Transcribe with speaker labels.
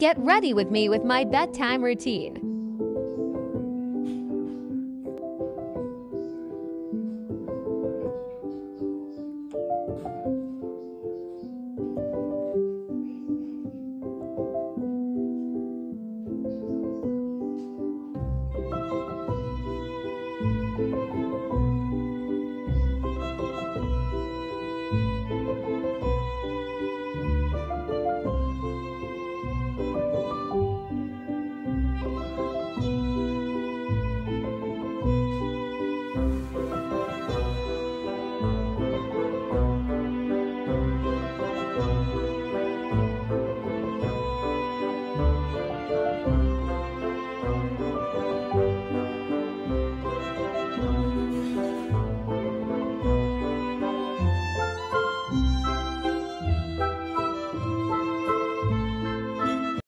Speaker 1: Get ready with me with my bedtime routine.